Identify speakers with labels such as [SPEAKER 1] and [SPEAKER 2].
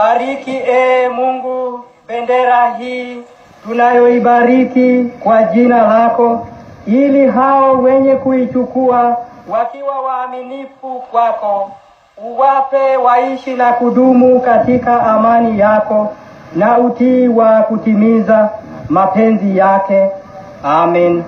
[SPEAKER 1] Bariki e Mungu bendera hii tunayoibariki kwa jina lako, ili hao wenye kuichukua wakiwa waaminifu kwako, uwape waishi na kudumu katika amani yako na utii wa kutimiza mapenzi yake. Amen.